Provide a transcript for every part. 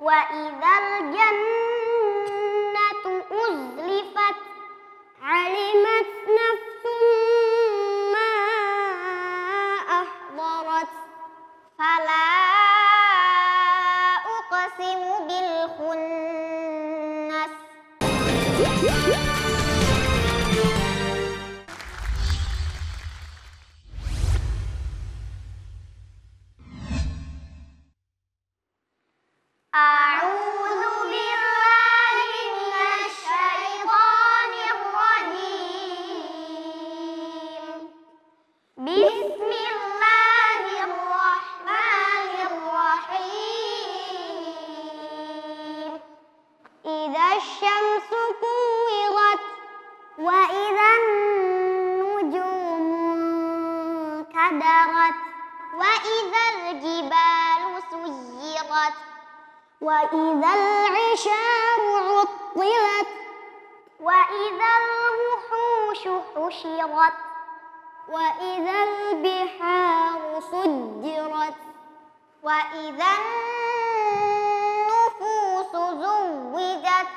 وإذا الجنة أزلفت علمت نفس الشمس كورت وإذا النجوم كدرت وإذا الجبال سيرت وإذا العشار عطلت وإذا الوحوش حشرت وإذا البحار سجرت وإذا النفوس زوجت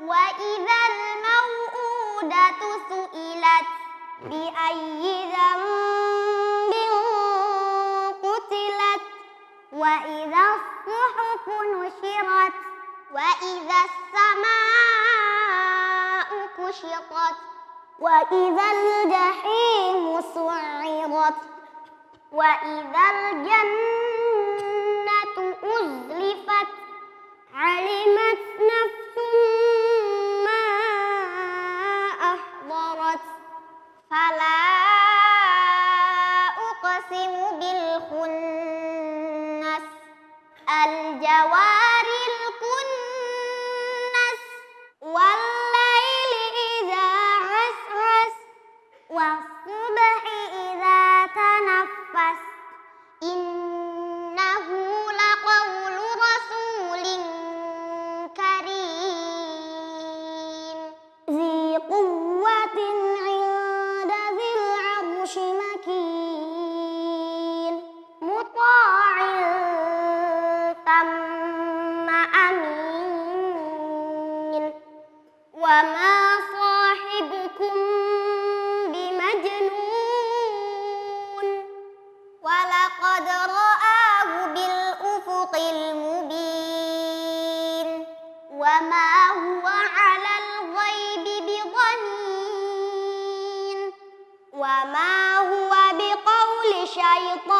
وإذا الموءودة سئلت بأي ذنب قتلت؟ وإذا الصحف نشرت وإذا السماء كشطت؟ وإذا الجحيم سعرت وإذا الجنة أزلفت علمت وما هو بقول شيطان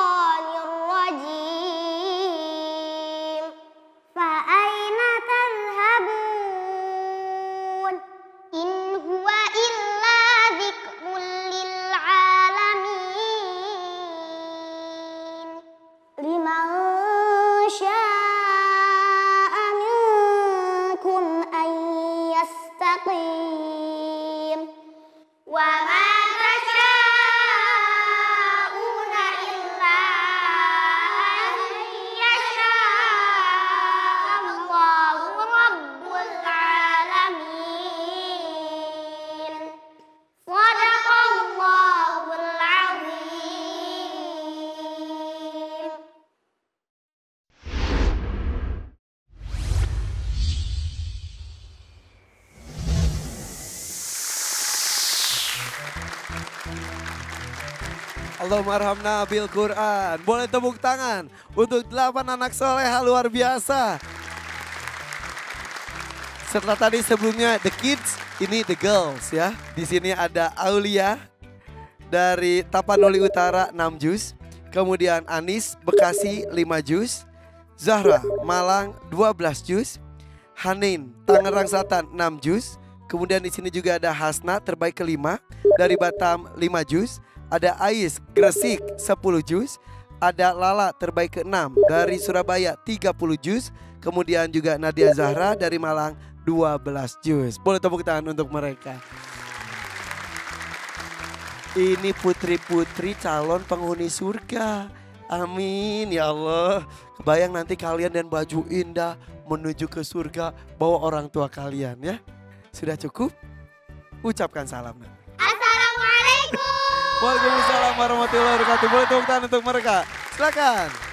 Allahumma bil Quran. Boleh tepuk tangan untuk delapan anak soleha luar biasa. Setelah tadi sebelumnya the kids, ini the girls ya. Di sini ada Aulia dari Tapanuli Utara 6 jus. Kemudian Anis Bekasi 5 jus. Zahra Malang 12 jus. Hanin Tangerang Selatan 6 jus. Kemudian di sini juga ada Hasna terbaik kelima dari Batam 5 jus. Ada Ais Gresik 10 jus. Ada Lala terbaik ke-6 dari Surabaya 30 jus. Kemudian juga Nadia Zahra dari Malang 12 jus. Boleh tepuk tangan untuk mereka. Ini putri-putri calon penghuni surga. Amin ya Allah. Kebayang nanti kalian dan baju indah menuju ke surga bawa orang tua kalian ya. Sudah cukup? Ucapkan salam. Waalaikumsalam warahmatullahi wabarakatuh. Boleh tepuk tangan untuk mereka. Silakan.